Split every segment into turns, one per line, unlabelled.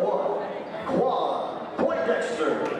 One, Quan Poindexter.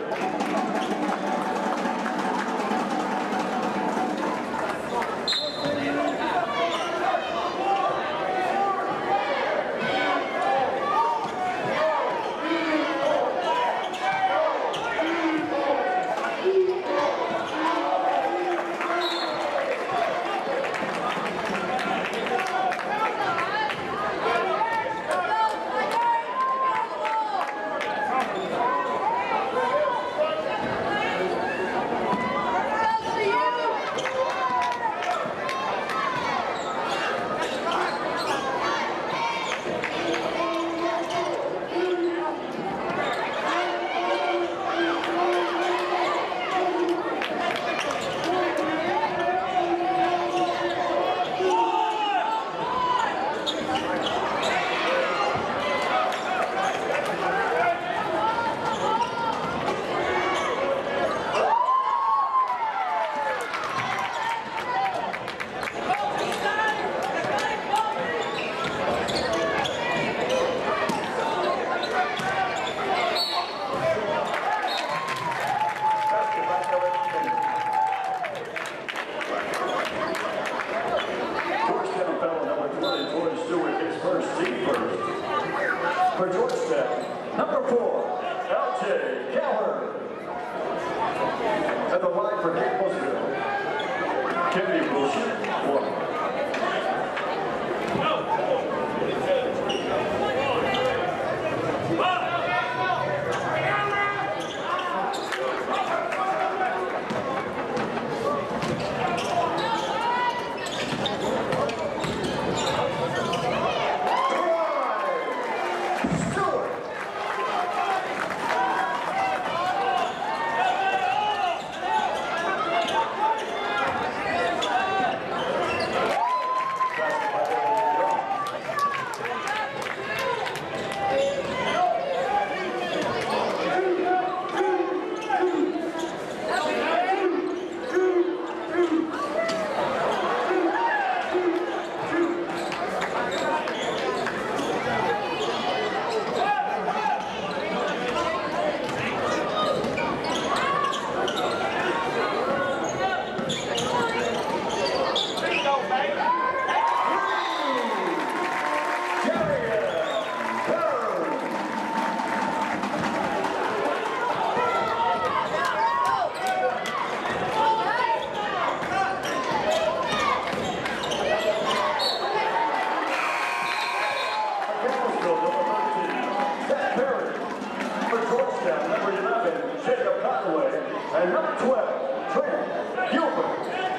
And number 12, Trent Gilbert.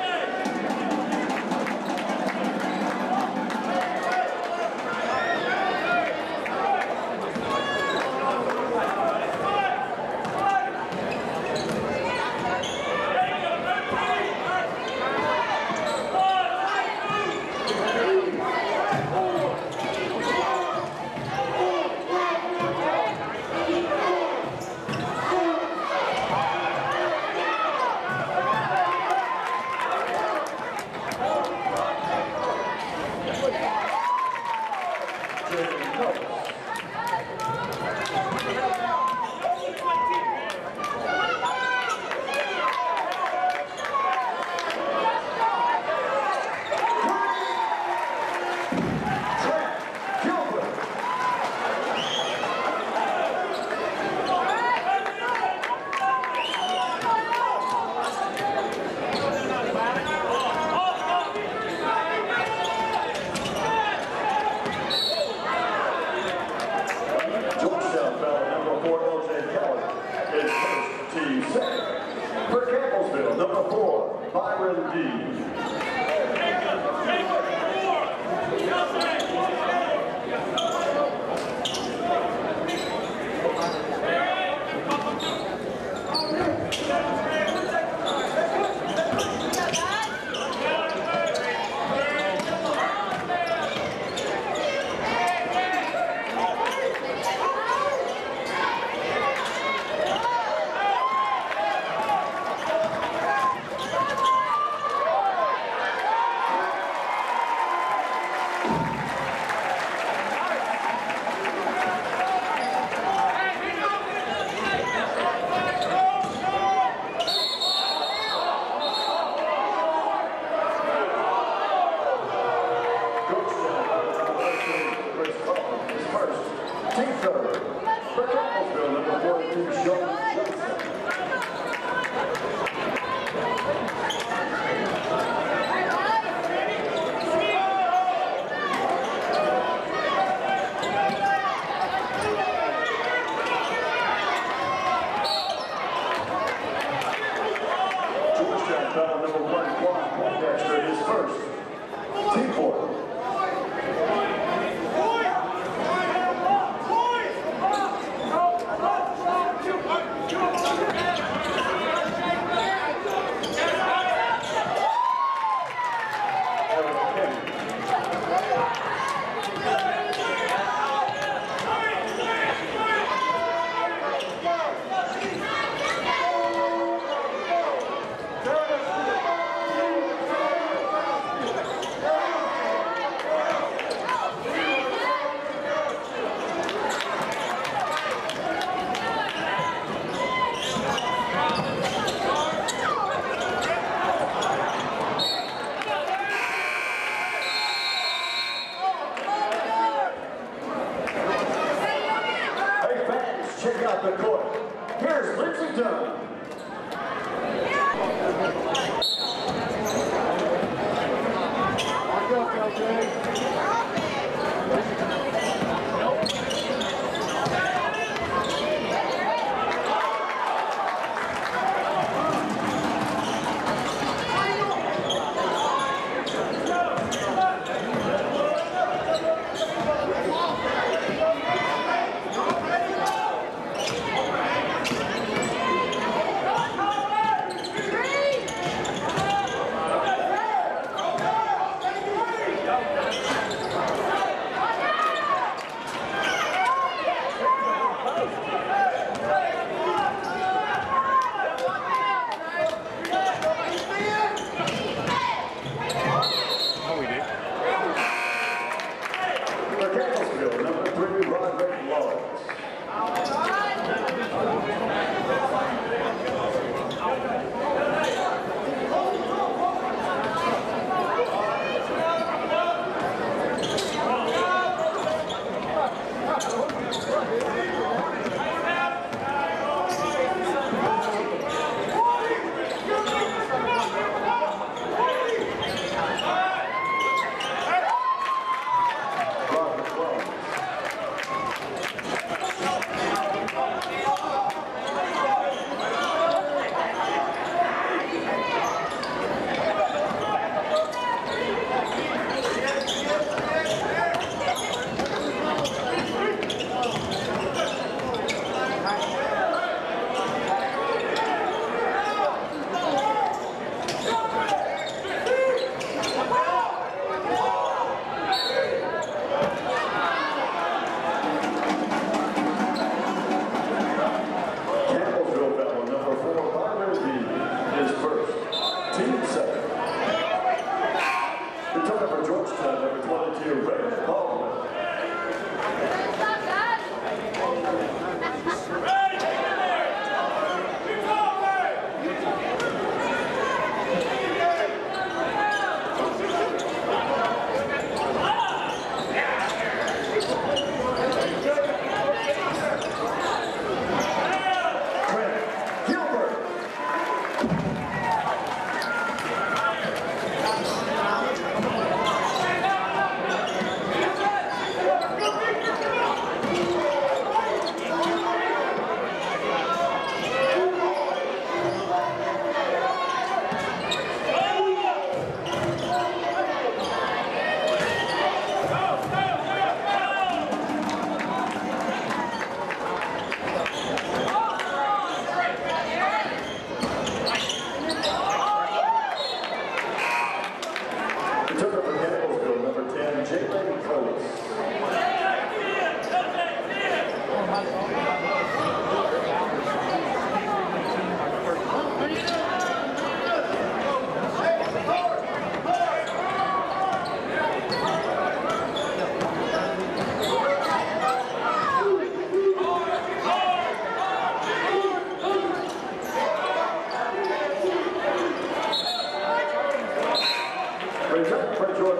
George.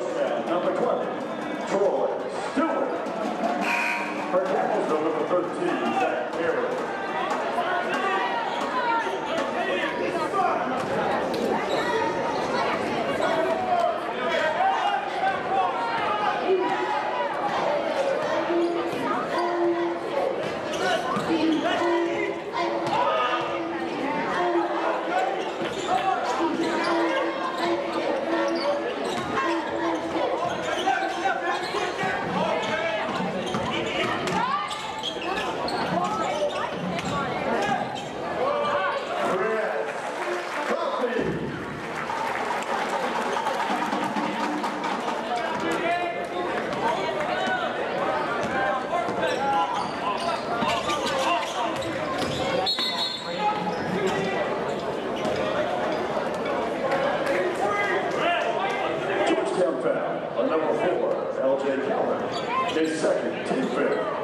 foul on number four, LJ Keller. His second team foul.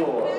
또